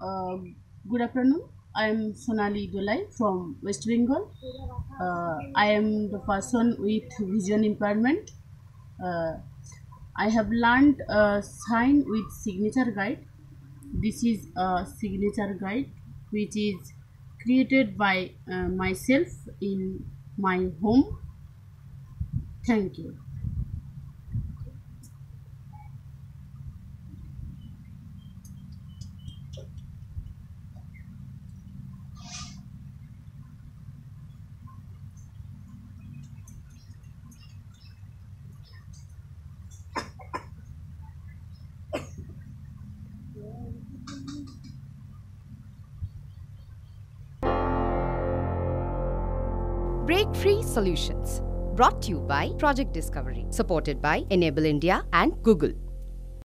Uh, good afternoon. I am Sonali Dolui from West Bengal. Uh, I am the person with vision impairment. Uh, I have learned uh, sign with signature guide. This is a signature guide which is created by uh, myself in my home. Thank you. Break Free Solutions. Brought to you by Project Discovery. Supported by Enable India and Google.